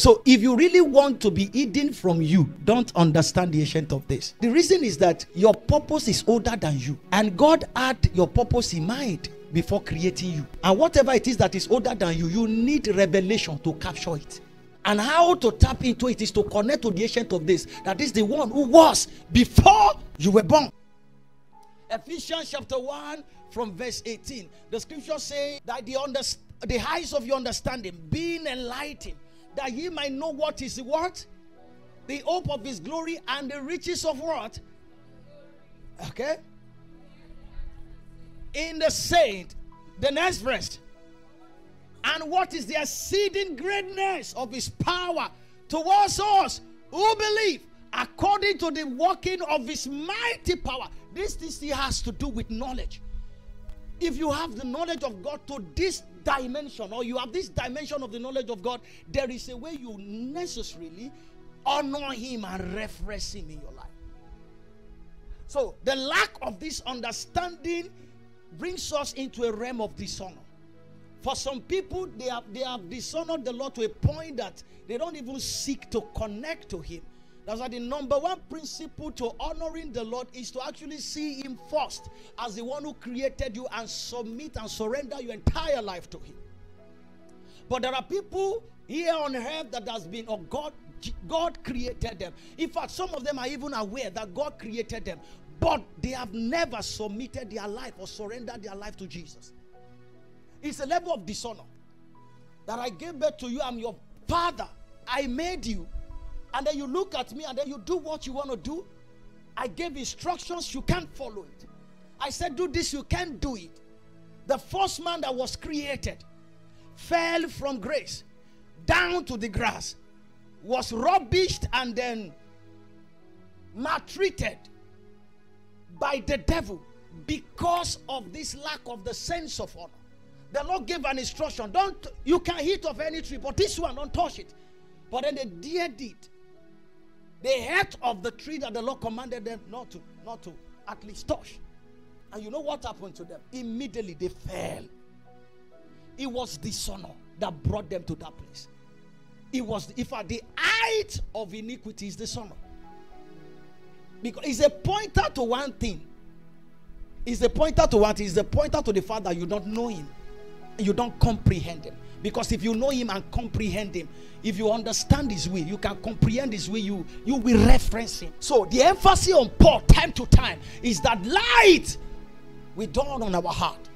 So if you really want to be hidden from you, don't understand the ancient of days. The reason is that your purpose is older than you, and God had your purpose in mind before creating you. And whatever it is that is older than you, you need revelation to capture it. And how to tap into it is to connect to the ancient of days, that is the one who was before you were born. Ephesians chapter 1 from verse 18. The scripture say that the, under, the eyes of your understanding being enlightened that ye might know what is what? The hope of his glory and the riches of what? Okay? In the saint. The next verse. And what is the exceeding greatness of his power towards us who believe according to the working of his mighty power? This, this has to do with knowledge. If you have the knowledge of God to this dimension or you have this dimension of the knowledge of God, there is a way you necessarily honor Him and reference Him in your life. So, the lack of this understanding brings us into a realm of dishonor. For some people, they have, they have dishonored the Lord to a point that they don't even seek to connect to Him. That's why the number one principle to honoring the Lord is to actually see Him first as the one who created you and submit and surrender your entire life to Him. But there are people here on earth that has been, or God, God created them. In fact, some of them are even aware that God created them, but they have never submitted their life or surrendered their life to Jesus. It's a level of dishonor that I gave birth to you. I'm your father. I made you and then you look at me and then you do what you want to do. I gave instructions, you can't follow it. I said, Do this, you can't do it. The first man that was created fell from grace down to the grass, was rubbished and then maltreated by the devil because of this lack of the sense of honor. The Lord gave an instruction don't you can hit of any tree, but this one don't touch it. But then they dared it. They ate of the tree that the Lord commanded them not to, not to at least touch. And you know what happened to them? Immediately they fell. It was dishonor that brought them to that place. It was, if at the height of iniquity is dishonor. Because it's a pointer to one thing. It's a pointer to what? It's a pointer to the fact that you don't know him. You don't comprehend him. Because if you know him and comprehend him, if you understand his will, you can comprehend his will, you, you will reference him. So the emphasis on Paul time to time is that light will dawn on our heart.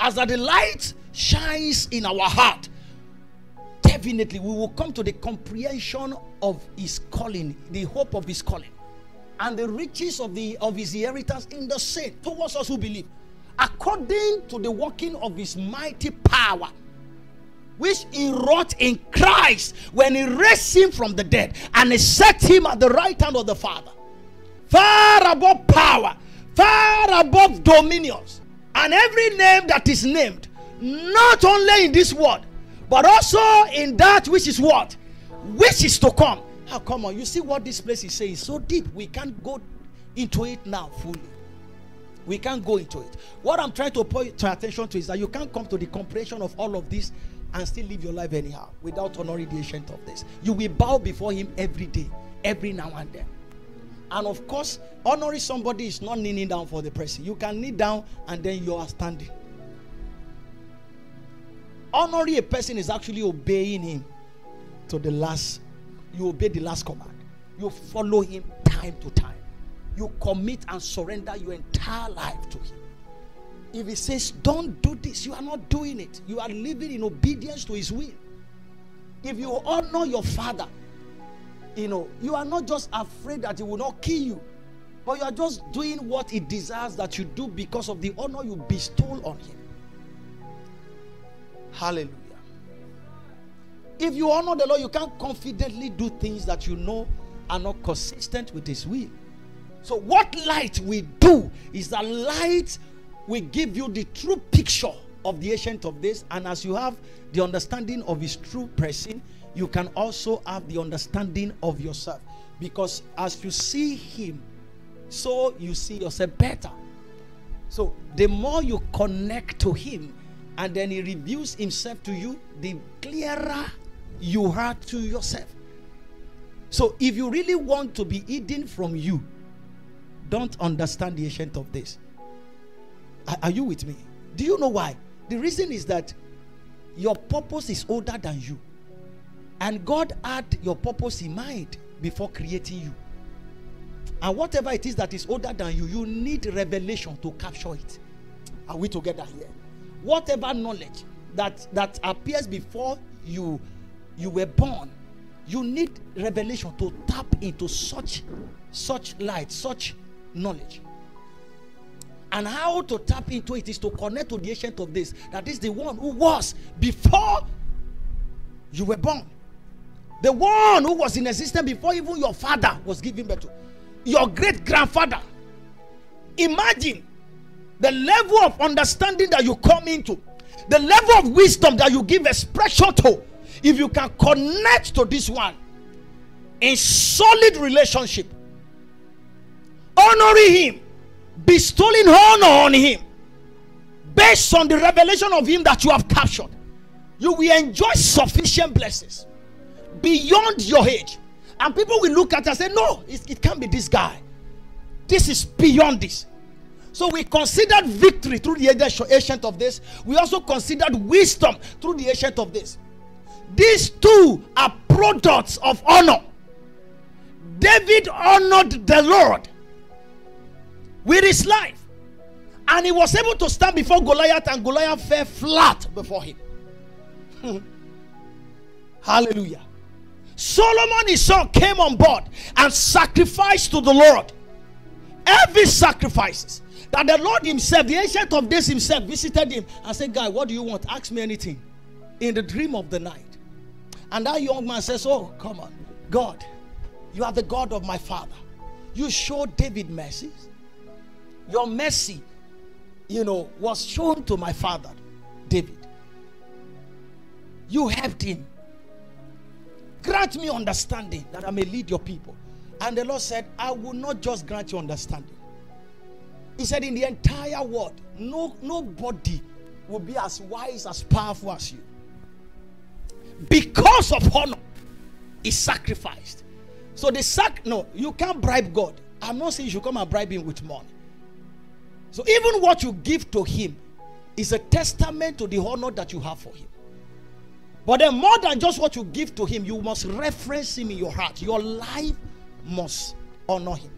As that the light shines in our heart, definitely we will come to the comprehension of his calling, the hope of his calling, and the riches of the of his inheritance in the saint towards us who believe, according to the working of his mighty power which he wrought in Christ when he raised him from the dead and he set him at the right hand of the Father. Far above power, far above dominions, and every name that is named, not only in this world, but also in that which is what? Which is to come. How oh, come on? You see what this place is saying? so deep. We can't go into it now fully. We can't go into it. What I'm trying to point to attention to is that you can't come to the comprehension of all of this and still live your life anyhow without honoring the ancient of days. You will bow before him every day, every now and then. And of course, honoring somebody is not kneeling down for the person. You can kneel down and then you are standing. Honoring a person is actually obeying him to the last. You obey the last command. You follow him time to time. You commit and surrender your entire life to him. If he says, Don't do this, you are not doing it. You are living in obedience to his will. If you honor your father, you know, you are not just afraid that he will not kill you, but you are just doing what he desires that you do because of the honor you bestow on him. Hallelujah. If you honor the Lord, you can't confidently do things that you know are not consistent with his will. So, what light we do is that light will give you the true picture of the ancient of days. And as you have the understanding of his true person, you can also have the understanding of yourself. Because as you see him, so you see yourself better. So the more you connect to him and then he reveals himself to you, the clearer you are to yourself. So if you really want to be hidden from you, don't understand the ancient of days. Are, are you with me? Do you know why? The reason is that your purpose is older than you. And God had your purpose in mind before creating you. And whatever it is that is older than you, you need revelation to capture it. Are we together here? Whatever knowledge that that appears before you you were born, you need revelation to tap into such such light, such knowledge. And how to tap into it is to connect to the ancient of days. That is the one who was before you were born. The one who was in existence before even your father was given birth to. Your great grandfather. Imagine the level of understanding that you come into, the level of wisdom that you give expression to. If you can connect to this one in solid relationship, honoring him, bestowing honor on him based on the revelation of him that you have captured, you will enjoy sufficient blessings beyond your age. And people will look at and say, No, it, it can't be this guy. This is beyond this. So we considered victory through the ancient of days. We also considered wisdom through the ancient of days. These two are products of honor. David honored the Lord with his life. And he was able to stand before Goliath, and Goliath fell flat before him. Hallelujah. Solomon, his son, came on board and sacrificed to the Lord. Every sacrifices that the Lord Himself, the ancient of days Himself, visited him and said, Guy, what do you want? Ask me anything. In the dream of the night. And that young man says, Oh, come on. God, you are the God of my father. You showed David mercy. Your mercy, you know, was shown to my father, David. You helped him. Grant me understanding that I may lead your people. And the Lord said, I will not just grant you understanding. He said, In the entire world, no, nobody will be as wise, as powerful as you. Because of honor, he sacrificed. So the sac no, you can't bribe God. I'm not saying you should come and bribe him with money. So even what you give to him is a testament to the honor that you have for him. But then more than just what you give to him, you must reference him in your heart. Your life must honor him.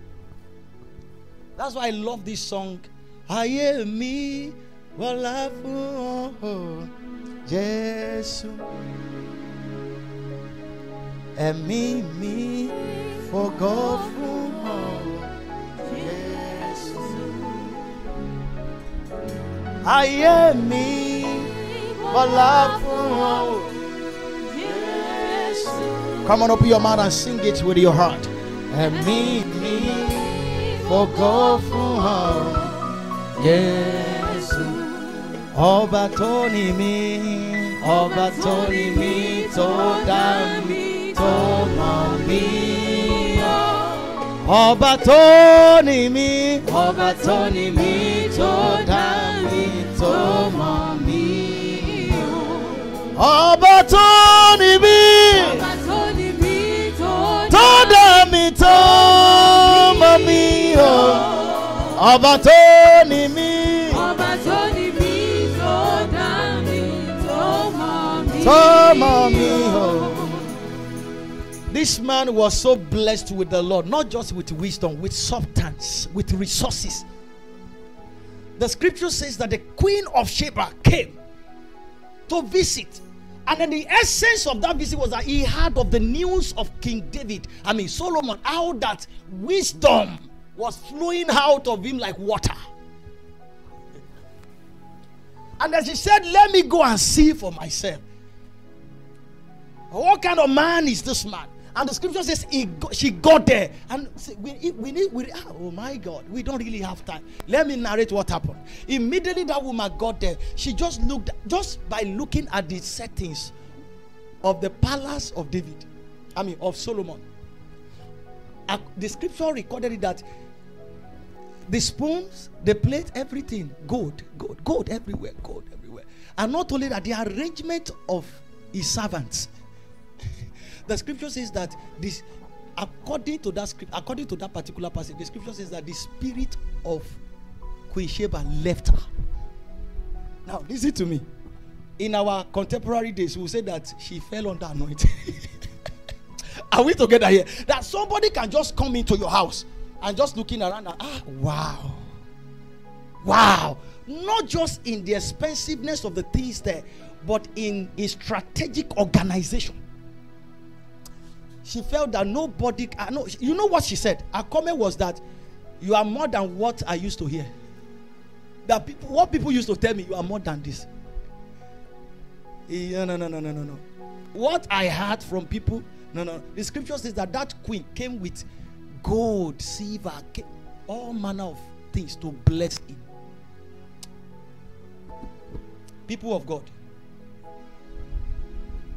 That's why I love this song. I mi wọlá fún ọ Jésù. Ẹ̀mí me, fògo fún ọ Ayé mi wọlá fún ọ Jésù. Come on, open your mouth and sing it with your heart. Ẹ̀mí mi fògo fún ọ Jésù. Ọba tó ní mi, ọba tó ní mi, tó dá mi, tó mọ̀ mí. Ọba tó ní mi, ọba tó ní mi, tó dá mi, tó mọ̀ mí. Ọba tó tó dá tó mí. Ọba tó ní mi. Toma me This man was so blessed with the Lord, not just with wisdom, with substance, with resources. The scripture says that the queen of Sheba came to visit. And then the essence of that visit was that he heard of the news of King David, I mean Solomon, how that wisdom was flowing out of him like water. And as he said, Let me go and see for myself. What kind of man is this man? And the scripture says he she got there. And we, we need, we, ah, oh my God, we don't really have time. Let me narrate what happened. Immediately that woman got there, she just looked, just by looking at the settings of the palace of David, I mean, of Solomon. The scripture recorded that the spoons, the plate, everything, gold, gold, gold everywhere, gold everywhere. And not only that, the arrangement of his servants the scripture says that this, according to that script, according to that particular passage, the scripture says that the spirit of Queen Sheba left her. Now, listen to me. In our contemporary days, we say that she fell under anointing. Are we together here? That somebody can just come into your house and just looking around and ah, wow. Wow. Not just in the expensiveness of the things there, but in a strategic organization. She felt that nobody, ah, I know, you know what she said? Her comment was that you are more than what I used to hear. That people, what people used to tell me, you are more than this. Eh, no, no, no, no, no, no, no. What I heard from people, no, no. The scripture says that that queen came with gold, silver, all manner of things to bless him. People of God,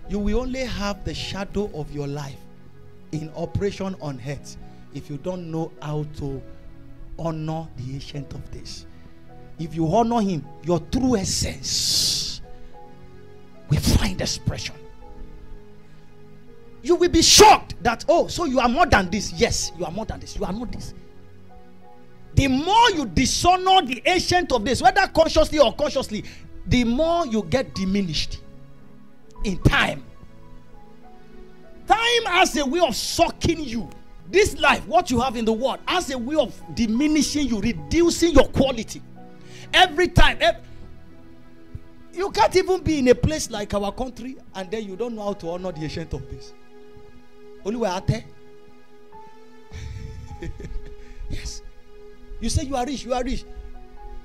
you will only have the shadow of your life in operation on earth if you don't know how to honor the ancient of days. If you honor him, your true essence will find expression. You will be shocked that, oh, so you are more than this. Yes, you are more than this. You are not this. The more you dishonor the ancient of days, whether consciously or consciously, the more you get diminished in time. Time has a way of sucking you. This life, what you have in the world, has a way of diminishing you, reducing your quality. Every time, you can't even be in a place like our country and then you don't know how to honor the ancient of days. Only ate. yes. You say you are rich, you are rich.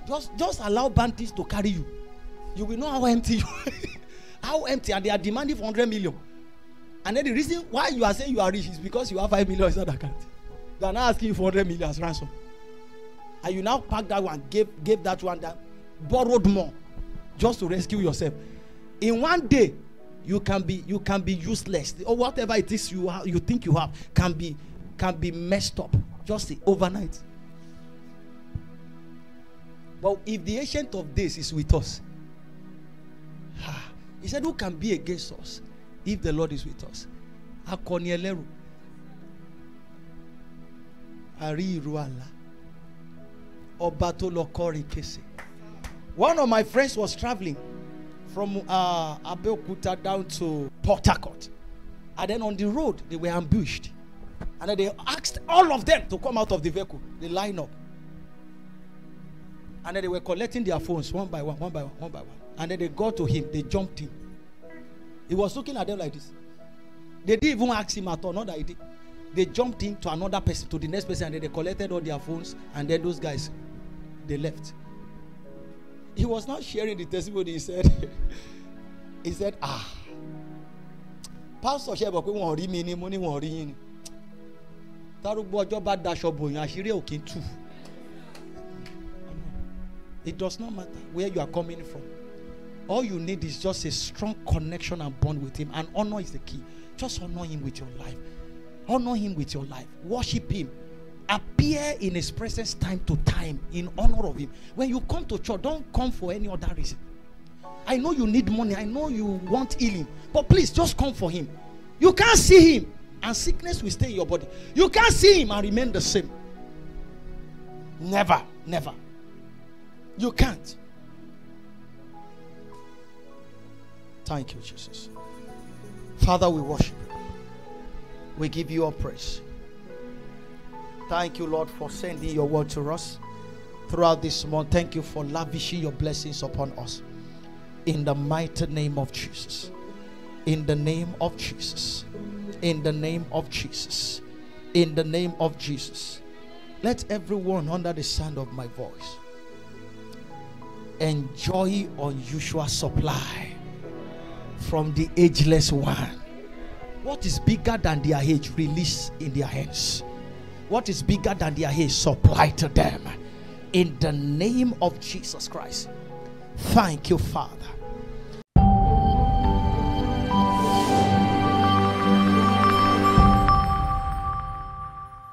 Just, just allow bandits to carry you. You will know how empty you how empty, and they are demanding 100 million. And then the reason why you are saying you are rich is because you have 5 million inside account. They are not asking for 100 million as ransom. And you now pack that one, gave, gave that one that borrowed more just to rescue yourself. In one day, you can be you can be useless or whatever it is you have, you think you have can be can be messed up just overnight. But if the ancient of days is with us, he said, Who can be against us if the Lord is with us? Akọni ẹlẹ́rù. Àrí ìrù àlá. Kése. One of my friends was traveling from uh, Abeokuta down to Port Harcourt. And then on the road, they were ambushed. And then they asked all of them to come out of the vehicle. They line up. And then they were collecting their phones one by one, one by one, one by one. And then they got to him, they jumped him. He was looking at them like this. They didn't even ask him at all, not that he did. They jumped in to another person, to the next person, and then they collected all their phones, and then those guys they left. He was not sharing the testimony, he said, he said, Ah, Pastor Shebo pé wọ́n rí mi ni mo ní wọ́n rí yín ni. Tárúgbó ọjọ́ bá daṣọ bòyàn àṣírí. It does not matter where you are coming from. All you need is just a strong connection and bond with Him, and honor is the key. Just honor Him with your life. Honor Him with your life. Worship Him. Appear in His presence time to time in honor of Him. When you come to church, don't come for any other reason. I know you need money, I know you want healing, but please just come for Him. You can't see Him, and sickness will stay in your body. You can't see Him and remain the same. Never, never. You can't. Thank you, Jesus. Father, we worship you. We give you all praise. Thank you, Lord, for sending your word to us throughout this month. Thank you for lavishing your blessings upon us. In the mighty name of Jesus. In the name of Jesus. In the name of Jesus. In the name of Jesus. Let everyone under the sound of my voice enjoy unusual supply from the ageless one. What is bigger than their age, release in their hands. What is bigger than their age, supply to them. In the name of Jesus Christ. Thank you, Father.